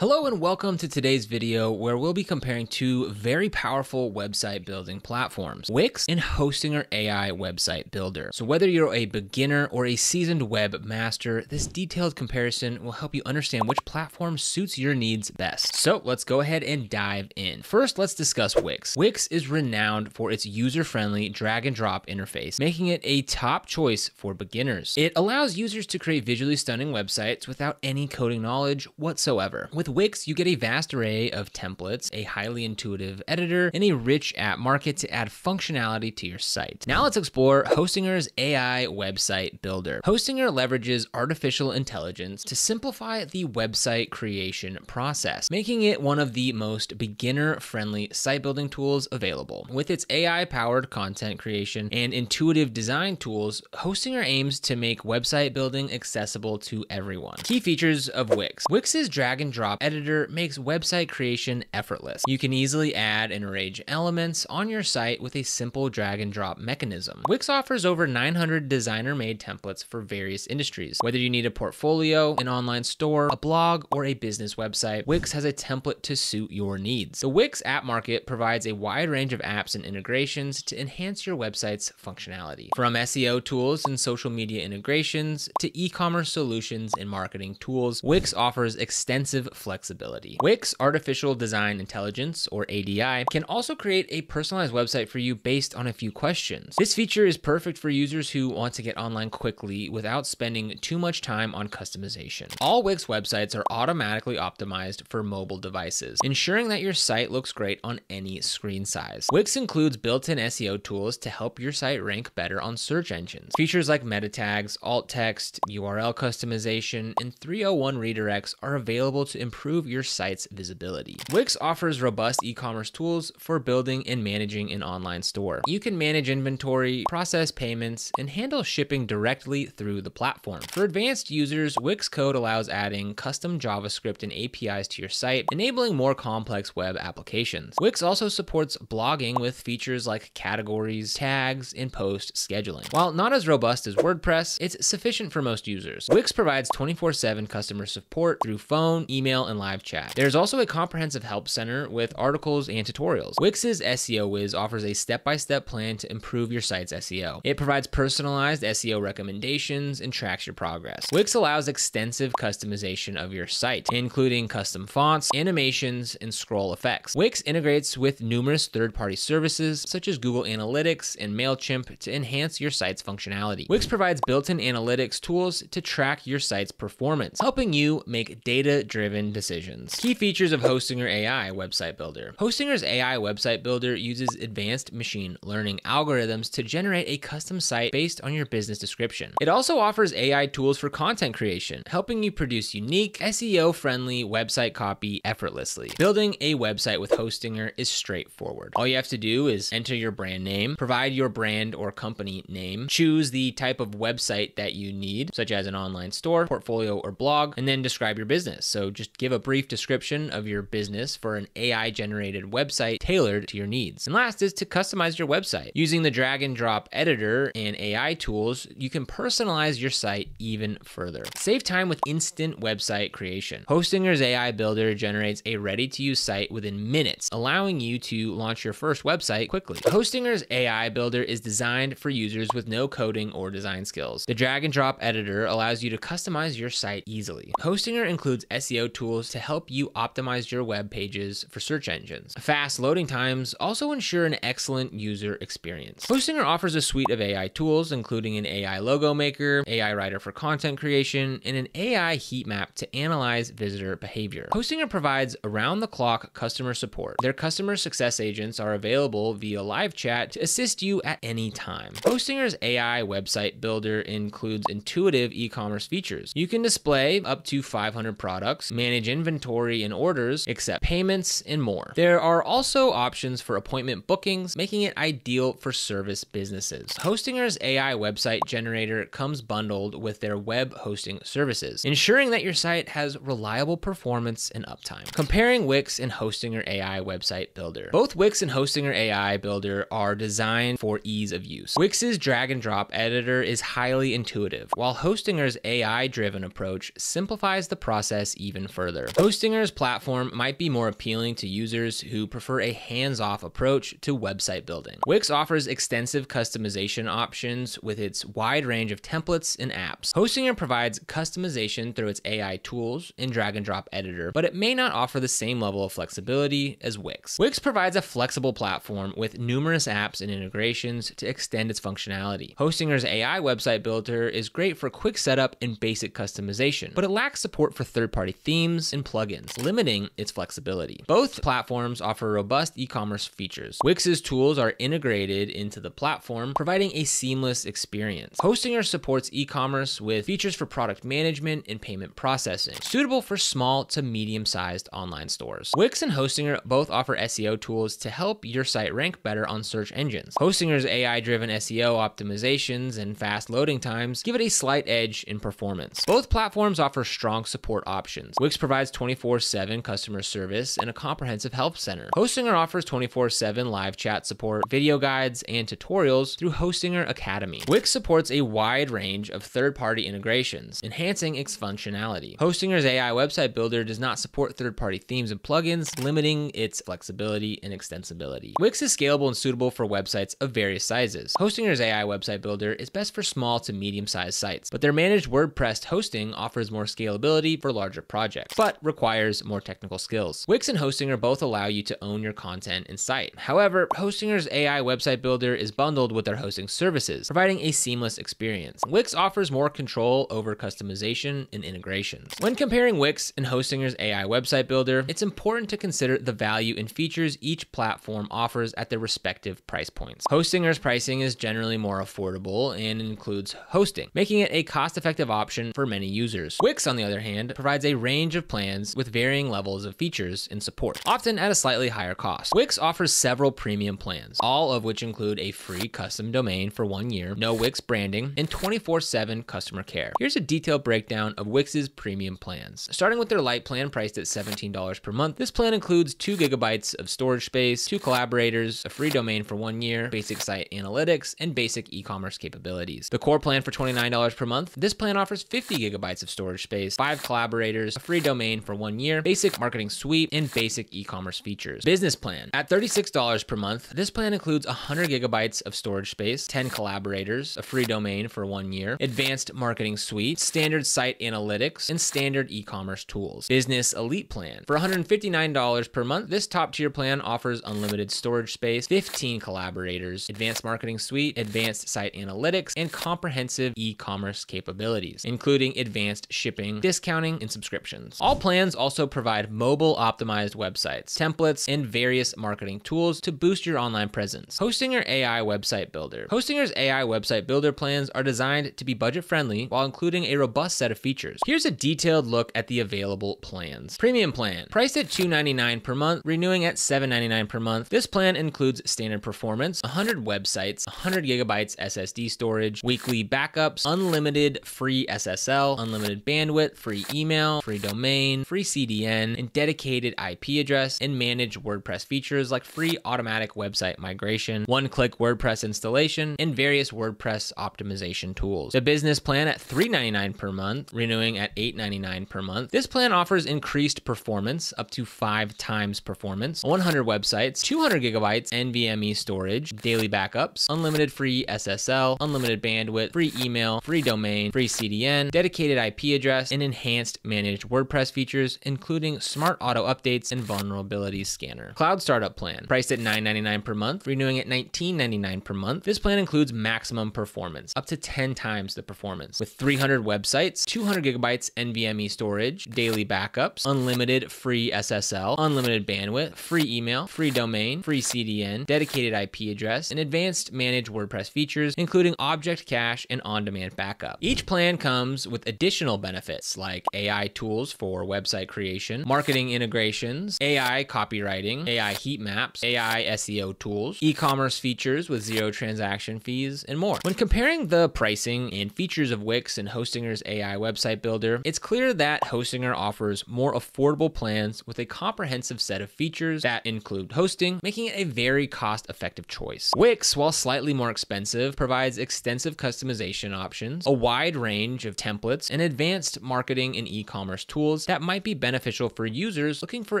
Hello and welcome to today's video where we'll be comparing two very powerful website building platforms, Wix and Hostinger AI Website Builder. So whether you're a beginner or a seasoned webmaster, this detailed comparison will help you understand which platform suits your needs best. So let's go ahead and dive in. First, let's discuss Wix. Wix is renowned for its user-friendly drag and drop interface, making it a top choice for beginners. It allows users to create visually stunning websites without any coding knowledge whatsoever. With with Wix, you get a vast array of templates, a highly intuitive editor, and a rich app market to add functionality to your site. Now let's explore Hostinger's AI website builder. Hostinger leverages artificial intelligence to simplify the website creation process, making it one of the most beginner-friendly site building tools available. With its AI-powered content creation and intuitive design tools, Hostinger aims to make website building accessible to everyone. Key features of Wix. Wix's drag and drop editor makes website creation effortless. You can easily add and arrange elements on your site with a simple drag and drop mechanism. Wix offers over 900 designer made templates for various industries. Whether you need a portfolio, an online store, a blog, or a business website, Wix has a template to suit your needs. The Wix app market provides a wide range of apps and integrations to enhance your website's functionality. From SEO tools and social media integrations to e-commerce solutions and marketing tools, Wix offers extensive flexibility. Wix Artificial Design Intelligence, or ADI, can also create a personalized website for you based on a few questions. This feature is perfect for users who want to get online quickly without spending too much time on customization. All Wix websites are automatically optimized for mobile devices, ensuring that your site looks great on any screen size. Wix includes built-in SEO tools to help your site rank better on search engines. Features like meta tags, alt text, URL customization, and 301 redirects are available to improve improve your site's visibility. Wix offers robust e-commerce tools for building and managing an online store. You can manage inventory, process payments, and handle shipping directly through the platform. For advanced users, Wix Code allows adding custom JavaScript and APIs to your site, enabling more complex web applications. Wix also supports blogging with features like categories, tags, and post scheduling. While not as robust as WordPress, it's sufficient for most users. Wix provides 24-7 customer support through phone, email, email, and live chat. There's also a comprehensive help center with articles and tutorials. Wix's SEO Wiz offers a step-by-step -step plan to improve your site's SEO. It provides personalized SEO recommendations and tracks your progress. Wix allows extensive customization of your site, including custom fonts, animations, and scroll effects. Wix integrates with numerous third-party services such as Google Analytics and MailChimp to enhance your site's functionality. Wix provides built-in analytics tools to track your site's performance, helping you make data-driven decisions. Key features of Hostinger AI Website Builder. Hostinger's AI Website Builder uses advanced machine learning algorithms to generate a custom site based on your business description. It also offers AI tools for content creation, helping you produce unique, SEO-friendly website copy effortlessly. Building a website with Hostinger is straightforward. All you have to do is enter your brand name, provide your brand or company name, choose the type of website that you need, such as an online store, portfolio, or blog, and then describe your business. So just Give a brief description of your business for an AI generated website tailored to your needs. And last is to customize your website. Using the drag and drop editor and AI tools, you can personalize your site even further. Save time with instant website creation. Hostinger's AI builder generates a ready to use site within minutes, allowing you to launch your first website quickly. Hostinger's AI builder is designed for users with no coding or design skills. The drag and drop editor allows you to customize your site easily. Hostinger includes SEO tools tools to help you optimize your web pages for search engines. Fast loading times also ensure an excellent user experience. Hostinger offers a suite of AI tools, including an AI logo maker, AI writer for content creation, and an AI heat map to analyze visitor behavior. Hostinger provides around-the-clock customer support. Their customer success agents are available via live chat to assist you at any time. Hostinger's AI website builder includes intuitive e-commerce features. You can display up to 500 products, manage manage inventory and orders, accept payments, and more. There are also options for appointment bookings, making it ideal for service businesses. Hostinger's AI website generator comes bundled with their web hosting services, ensuring that your site has reliable performance and uptime. Comparing Wix and Hostinger AI website builder. Both Wix and Hostinger AI builder are designed for ease of use. Wix's drag and drop editor is highly intuitive, while Hostinger's AI driven approach simplifies the process even further further. Hostinger's platform might be more appealing to users who prefer a hands-off approach to website building. Wix offers extensive customization options with its wide range of templates and apps. Hostinger provides customization through its AI tools and drag and drop editor, but it may not offer the same level of flexibility as Wix. Wix provides a flexible platform with numerous apps and integrations to extend its functionality. Hostinger's AI website builder is great for quick setup and basic customization, but it lacks support for third-party themes and plugins, limiting its flexibility. Both platforms offer robust e-commerce features. Wix's tools are integrated into the platform, providing a seamless experience. Hostinger supports e-commerce with features for product management and payment processing, suitable for small to medium-sized online stores. Wix and Hostinger both offer SEO tools to help your site rank better on search engines. Hostinger's AI-driven SEO optimizations and fast loading times give it a slight edge in performance. Both platforms offer strong support options. Wix provides 24-7 customer service and a comprehensive help center. Hostinger offers 24-7 live chat support, video guides, and tutorials through Hostinger Academy. Wix supports a wide range of third-party integrations, enhancing its functionality. Hostinger's AI website builder does not support third-party themes and plugins, limiting its flexibility and extensibility. Wix is scalable and suitable for websites of various sizes. Hostinger's AI website builder is best for small to medium-sized sites, but their managed WordPress hosting offers more scalability for larger projects, but requires more technical skills. Wix and Hostinger both allow you to own your content and site. However, Hostinger's AI website builder is bundled with their hosting services, providing a seamless experience. Wix offers more control over customization and integrations. When comparing Wix and Hostinger's AI website builder, it's important to consider the value and features each platform offers at their respective price points. Hostinger's pricing is generally more affordable and includes hosting, making it a cost-effective option for many users. Wix, on the other hand, provides a range of plans with varying levels of features and support, often at a slightly higher cost. Wix offers several premium plans, all of which include a free custom domain for one year, no Wix branding, and 24-7 customer care. Here's a detailed breakdown of Wix's premium plans. Starting with their light plan priced at $17 per month, this plan includes 2 gigabytes of storage space, two collaborators, a free domain for one year, basic site analytics, and basic e-commerce capabilities. The core plan for $29 per month, this plan offers 50 gigabytes of storage space, five collaborators, a free domain for one year, basic marketing suite, and basic e-commerce features. Business plan. At $36 per month, this plan includes 100 gigabytes of storage space, 10 collaborators, a free domain for one year, advanced marketing suite, standard site analytics, and standard e-commerce tools. Business Elite plan. For $159 per month, this top tier plan offers unlimited storage space, 15 collaborators, advanced marketing suite, advanced site analytics, and comprehensive e-commerce capabilities, including advanced shipping, discounting, and subscriptions. All plans also provide mobile optimized websites, templates, and various marketing tools to boost your online presence. Hostinger AI Website Builder. Hostinger's AI Website Builder plans are designed to be budget friendly while including a robust set of features. Here's a detailed look at the available plans. Premium plan, priced at 299 per month, renewing at 799 per month. This plan includes standard performance, 100 websites, 100 gigabytes SSD storage, weekly backups, unlimited free SSL, unlimited bandwidth, free email, free domain, free CDN, and dedicated IP address, and managed WordPress features like free automatic website migration, one-click WordPress installation, and various WordPress optimization tools. The business plan at $3.99 per month, renewing at $8.99 per month. This plan offers increased performance, up to five times performance, 100 websites, 200 gigabytes NVMe storage, daily backups, unlimited free SSL, unlimited bandwidth, free email, free domain, free CDN, dedicated IP address, and enhanced managed WordPress features, including smart auto updates and vulnerability scanner. Cloud Startup Plan, priced at $9.99 per month, renewing at $19.99 per month. This plan includes maximum performance, up to 10 times the performance, with 300 websites, 200 gigabytes NVMe storage, daily backups, unlimited free SSL, unlimited bandwidth, free email, free domain, free CDN, dedicated IP address, and advanced managed WordPress features, including object cache and on-demand backup. Each plan comes with additional benefits like AI tools for website creation, marketing integrations, AI copywriting, AI heat maps, AI SEO tools, e-commerce features with zero transaction fees, and more. When comparing the pricing and features of Wix and Hostinger's AI website builder, it's clear that Hostinger offers more affordable plans with a comprehensive set of features that include hosting, making it a very cost-effective choice. Wix, while slightly more expensive, provides extensive customization options, a wide range of templates, and advanced marketing and e-commerce tools tools that might be beneficial for users looking for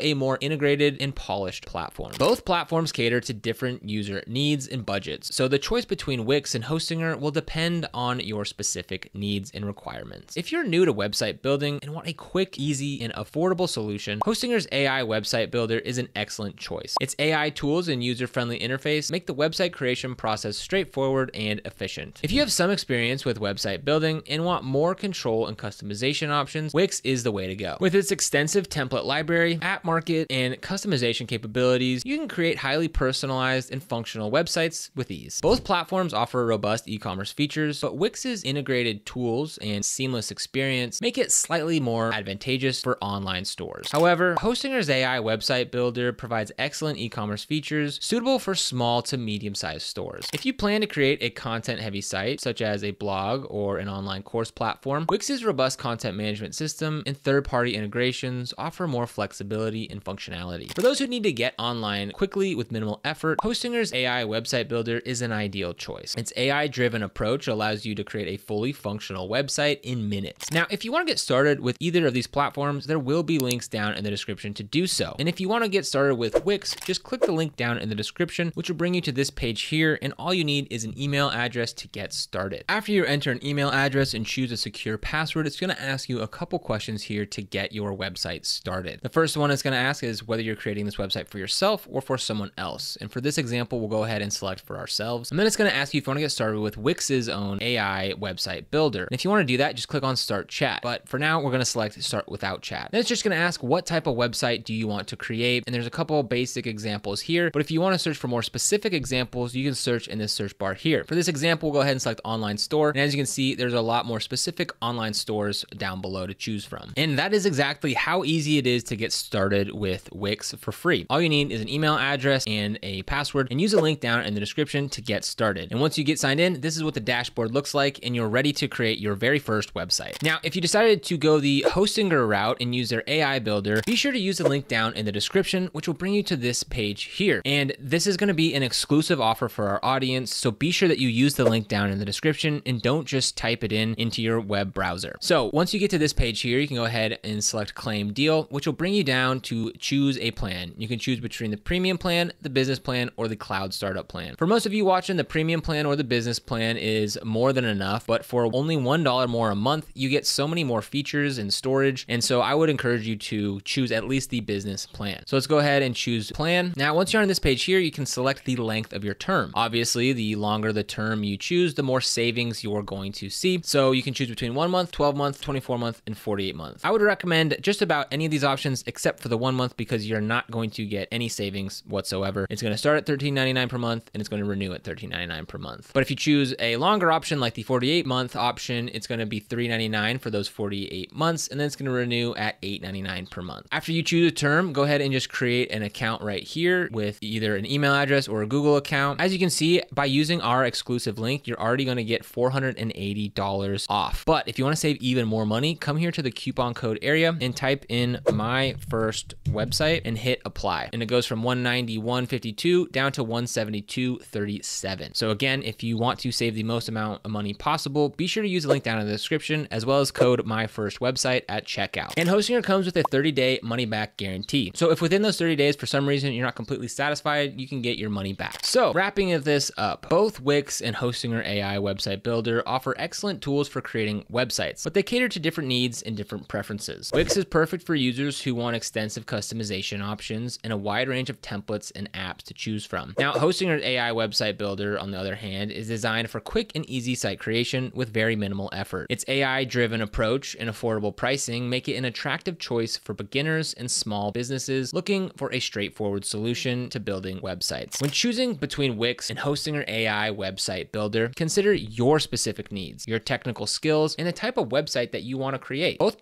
a more integrated and polished platform. Both platforms cater to different user needs and budgets, so the choice between Wix and Hostinger will depend on your specific needs and requirements. If you're new to website building and want a quick, easy, and affordable solution, Hostinger's AI website builder is an excellent choice. Its AI tools and user-friendly interface make the website creation process straightforward and efficient. If you have some experience with website building and want more control and customization options, Wix is the way to go. With its extensive template library, app market, and customization capabilities, you can create highly personalized and functional websites with ease. Both platforms offer robust e-commerce features, but Wix's integrated tools and seamless experience make it slightly more advantageous for online stores. However, Hostinger's AI website builder provides excellent e-commerce features suitable for small to medium-sized stores. If you plan to create a content-heavy site, such as a blog or an online course platform, Wix's robust content management system and third-party integrations offer more flexibility and functionality. For those who need to get online quickly with minimal effort, Hostinger's AI website builder is an ideal choice. Its AI-driven approach allows you to create a fully functional website in minutes. Now, if you want to get started with either of these platforms, there will be links down in the description to do so. And if you want to get started with Wix, just click the link down in the description, which will bring you to this page here, and all you need is an email address to get started. After you enter an email address and choose a secure password, it's going to ask you a couple questions here to get your website started. The first one it's going to ask is whether you're creating this website for yourself or for someone else. And for this example, we'll go ahead and select for ourselves. And then it's going to ask you if you want to get started with Wix's own AI website builder. And if you want to do that, just click on start chat. But for now, we're going to select start without chat. Then it's just going to ask what type of website do you want to create? And there's a couple basic examples here. But if you want to search for more specific examples, you can search in this search bar here. For this example, we'll go ahead and select online store. And as you can see, there's a lot more specific online stores down below to choose from. And that is exactly how easy it is to get started with Wix for free. All you need is an email address and a password and use a link down in the description to get started. And once you get signed in, this is what the dashboard looks like and you're ready to create your very first website. Now, if you decided to go the Hostinger route and use their AI builder, be sure to use the link down in the description, which will bring you to this page here. And this is gonna be an exclusive offer for our audience. So be sure that you use the link down in the description and don't just type it in into your web browser. So once you get to this page here, you can go ahead and select claim deal, which will bring you down to choose a plan. You can choose between the premium plan, the business plan, or the cloud startup plan. For most of you watching, the premium plan or the business plan is more than enough, but for only $1 more a month, you get so many more features and storage. And so I would encourage you to choose at least the business plan. So let's go ahead and choose plan. Now, once you're on this page here, you can select the length of your term. Obviously, the longer the term you choose, the more savings you're going to see. So you can choose between one month, 12 month, 24 month, and 48 month. I would recommend just about any of these options except for the one month because you're not going to get any savings whatsoever. It's going to start at $13.99 per month and it's going to renew at $13.99 per month. But if you choose a longer option like the 48 month option, it's going to be $3.99 for those 48 months and then it's going to renew at $8.99 per month. After you choose a term, go ahead and just create an account right here with either an email address or a Google account. As you can see, by using our exclusive link, you're already going to get $480 off. But if you want to save even more money, come here to the coupon code area and type in my first website and hit apply. And it goes from 191.52 down to 172.37. So again, if you want to save the most amount of money possible, be sure to use the link down in the description as well as code my first website at checkout. And Hostinger comes with a 30-day money-back guarantee. So if within those 30 days for some reason you're not completely satisfied, you can get your money back. So wrapping this up, both Wix and Hostinger AI website builder offer excellent tools for creating websites, but they cater to different needs and different preferences. Wix is perfect for users who want extensive customization options and a wide range of templates and apps to choose from. Now, Hostinger's AI website builder, on the other hand, is designed for quick and easy site creation with very minimal effort. Its AI-driven approach and affordable pricing make it an attractive choice for beginners and small businesses looking for a straightforward solution to building websites. When choosing between Wix and hosting Hostinger AI website builder, consider your specific needs, your technical skills, and the type of website that you want to create. Both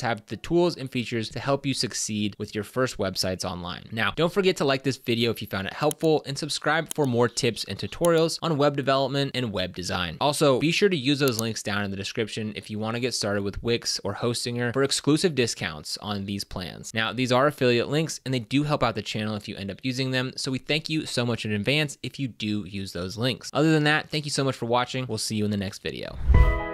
have the tools and features to help you succeed with your first websites online. Now, don't forget to like this video if you found it helpful and subscribe for more tips and tutorials on web development and web design. Also, be sure to use those links down in the description if you want to get started with Wix or Hostinger for exclusive discounts on these plans. Now, these are affiliate links and they do help out the channel if you end up using them. So we thank you so much in advance if you do use those links. Other than that, thank you so much for watching. We'll see you in the next video.